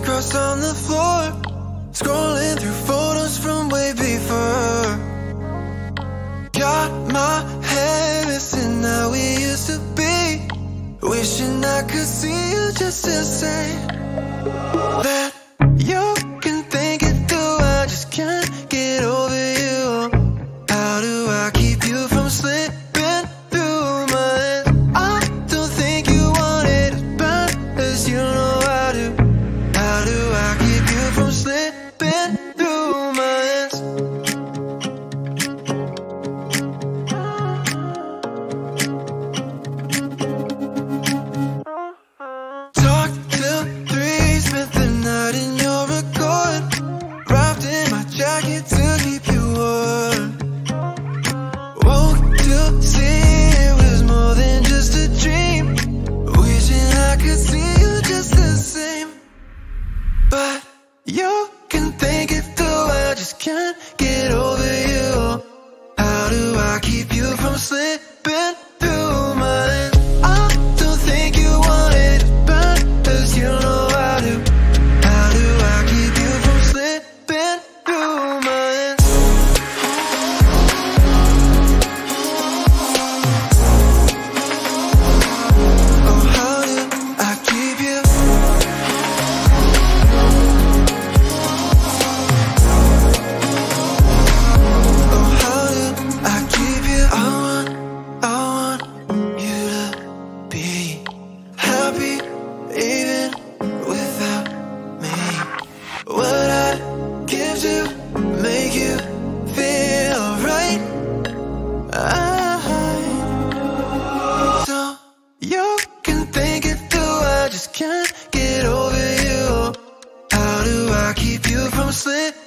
crisscross on the floor Scrolling through photos from way before. Got my head missing how we used to be. Wishing I could see you just to say That could see you just the same. But you can think it through, I just can't make you feel right. I, you can think it through, I just can't get over you. How do I keep you from slipping?